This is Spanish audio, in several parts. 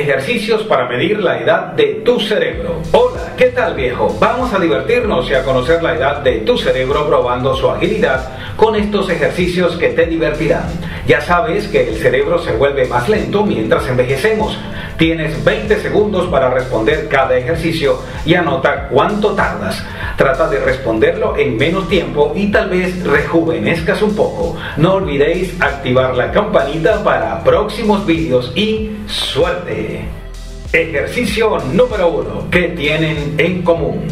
Ejercicios para medir la edad de tu cerebro. Hola, ¿qué tal viejo? Vamos a divertirnos y a conocer la edad de tu cerebro probando su agilidad con estos ejercicios que te divertirán. Ya sabes que el cerebro se vuelve más lento mientras envejecemos. Tienes 20 segundos para responder cada ejercicio y anota cuánto tardas. Trata de responderlo en menos tiempo y tal vez rejuvenezcas un poco. No olvidéis activar la campanita para próximos vídeos y suerte. Ejercicio número 1. ¿Qué tienen en común?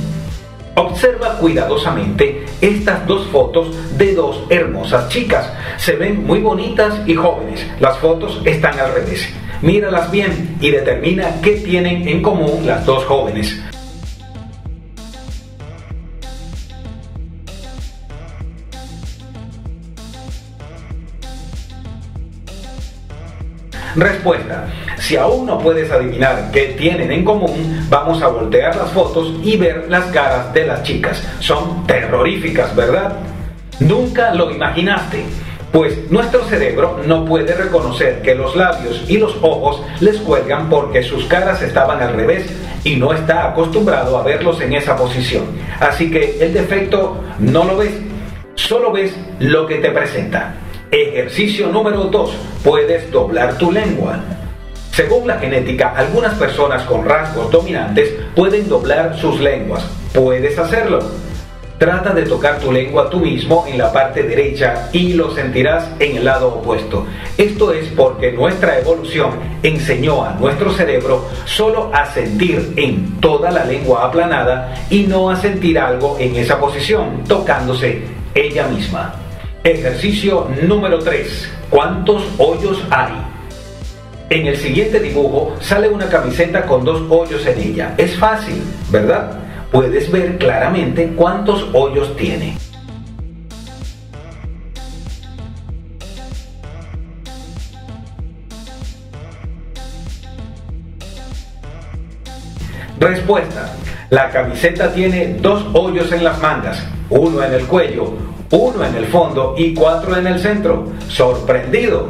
Observa cuidadosamente estas dos fotos de dos hermosas chicas. Se ven muy bonitas y jóvenes. Las fotos están al revés. Míralas bien y determina qué tienen en común las dos jóvenes. Respuesta. Si aún no puedes adivinar qué tienen en común, vamos a voltear las fotos y ver las caras de las chicas. Son terroríficas, ¿verdad? Nunca lo imaginaste. Pues nuestro cerebro no puede reconocer que los labios y los ojos les cuelgan porque sus caras estaban al revés y no está acostumbrado a verlos en esa posición. Así que el defecto no lo ves, solo ves lo que te presenta. Ejercicio número 2. Puedes doblar tu lengua. Según la genética, algunas personas con rasgos dominantes pueden doblar sus lenguas. Puedes hacerlo. Trata de tocar tu lengua tú mismo en la parte derecha y lo sentirás en el lado opuesto. Esto es porque nuestra evolución enseñó a nuestro cerebro solo a sentir en toda la lengua aplanada y no a sentir algo en esa posición, tocándose ella misma. Ejercicio número 3. ¿Cuántos hoyos hay? En el siguiente dibujo sale una camiseta con dos hoyos en ella. Es fácil, ¿verdad? Puedes ver claramente cuántos hoyos tiene. Respuesta. La camiseta tiene dos hoyos en las mangas, uno en el cuello, uno en el fondo y cuatro en el centro. Sorprendido.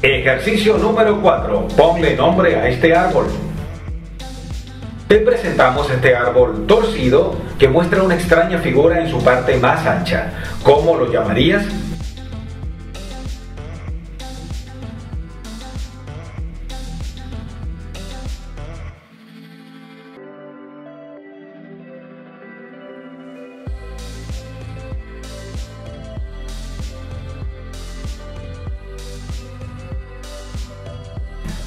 Ejercicio número 4. Ponle nombre a este árbol. Te presentamos este árbol torcido que muestra una extraña figura en su parte más ancha. ¿Cómo lo llamarías?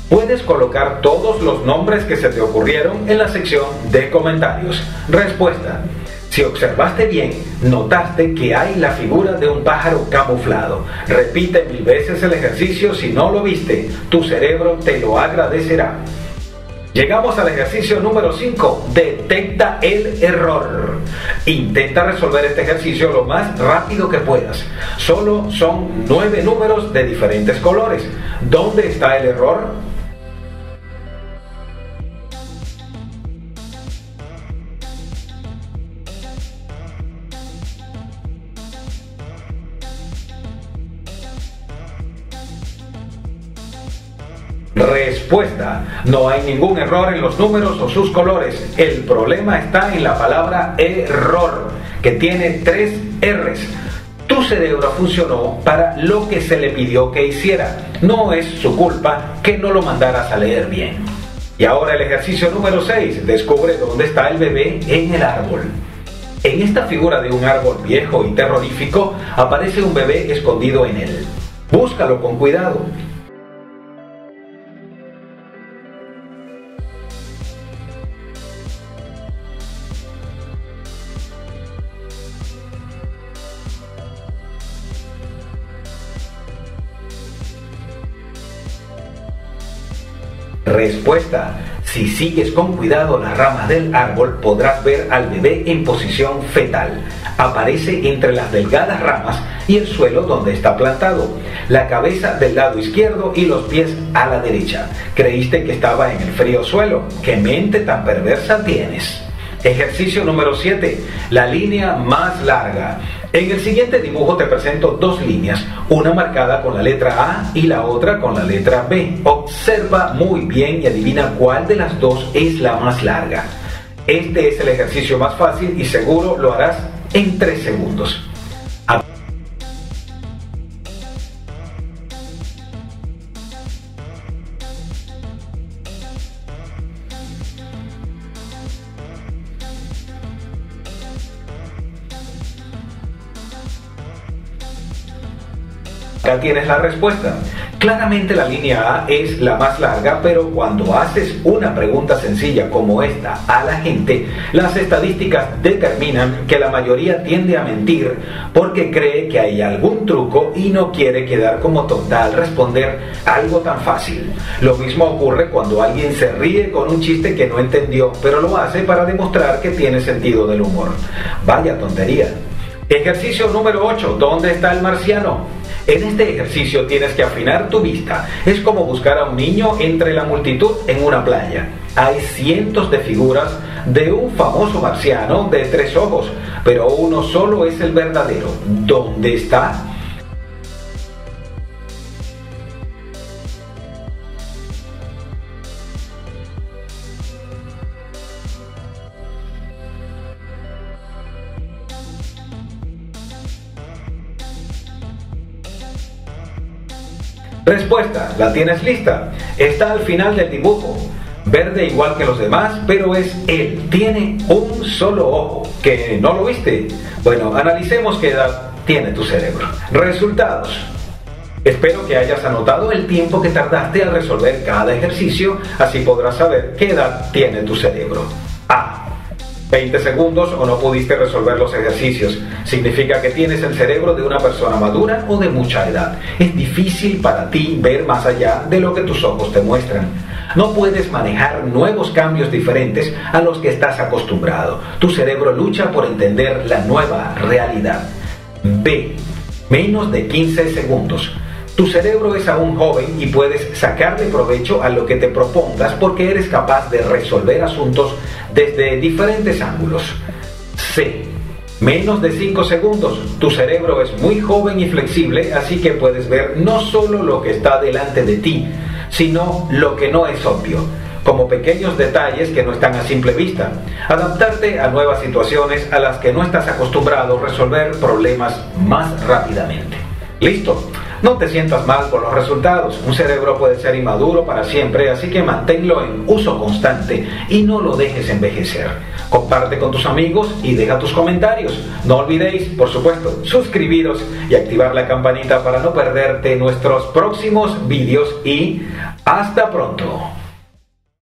Puedes colocar todos los nombres que se te ocurrieron en la sección de comentarios. Respuesta. Si observaste bien, notaste que hay la figura de un pájaro camuflado. Repite mil veces el ejercicio si no lo viste. Tu cerebro te lo agradecerá. Llegamos al ejercicio número 5. Detecta el error. Intenta resolver este ejercicio lo más rápido que puedas. Solo son nueve números de diferentes colores. ¿Dónde está el error? Respuesta. No hay ningún error en los números o sus colores. El problema está en la palabra error, que tiene tres R's. Tu cerebro funcionó para lo que se le pidió que hiciera. No es su culpa que no lo mandaras a leer bien. Y ahora el ejercicio número 6. Descubre dónde está el bebé en el árbol. En esta figura de un árbol viejo y terrorífico aparece un bebé escondido en él. Búscalo con cuidado. Respuesta. Si sigues con cuidado las ramas del árbol podrás ver al bebé en posición fetal. Aparece entre las delgadas ramas y el suelo donde está plantado. La cabeza del lado izquierdo y los pies a la derecha. Creíste que estaba en el frío suelo. ¿Qué mente tan perversa tienes? Ejercicio número 7. La línea más larga. En el siguiente dibujo te presento dos líneas, una marcada con la letra A y la otra con la letra B. Observa muy bien y adivina cuál de las dos es la más larga. Este es el ejercicio más fácil y seguro lo harás en 3 segundos. Acá tienes la respuesta. Claramente la línea A es la más larga, pero cuando haces una pregunta sencilla como esta a la gente, las estadísticas determinan que la mayoría tiende a mentir porque cree que hay algún truco y no quiere quedar como total responder algo tan fácil. Lo mismo ocurre cuando alguien se ríe con un chiste que no entendió, pero lo hace para demostrar que tiene sentido del humor. Vaya tontería. Ejercicio número 8. ¿Dónde está el marciano? En este ejercicio tienes que afinar tu vista. Es como buscar a un niño entre la multitud en una playa. Hay cientos de figuras de un famoso marciano de tres ojos, pero uno solo es el verdadero. ¿Dónde está? Respuesta, la tienes lista. Está al final del dibujo. Verde igual que los demás, pero es él. Tiene un solo ojo. ¿Que no lo viste? Bueno, analicemos qué edad tiene tu cerebro. Resultados. Espero que hayas anotado el tiempo que tardaste al resolver cada ejercicio, así podrás saber qué edad tiene tu cerebro. A. 20 segundos o no pudiste resolver los ejercicios. Significa que tienes el cerebro de una persona madura o de mucha edad. Es difícil para ti ver más allá de lo que tus ojos te muestran. No puedes manejar nuevos cambios diferentes a los que estás acostumbrado. Tu cerebro lucha por entender la nueva realidad. B. Menos de 15 segundos. Tu cerebro es aún joven y puedes sacarle provecho a lo que te propongas porque eres capaz de resolver asuntos desde diferentes ángulos. C. Menos de 5 segundos. Tu cerebro es muy joven y flexible, así que puedes ver no solo lo que está delante de ti, sino lo que no es obvio, como pequeños detalles que no están a simple vista. Adaptarte a nuevas situaciones a las que no estás acostumbrado, resolver problemas más rápidamente. ¿Listo? No te sientas mal por los resultados. Un cerebro puede ser inmaduro para siempre, así que manténlo en uso constante y no lo dejes envejecer. Comparte con tus amigos y deja tus comentarios. No olvidéis, por supuesto, suscribiros y activar la campanita para no perderte nuestros próximos vídeos y hasta pronto.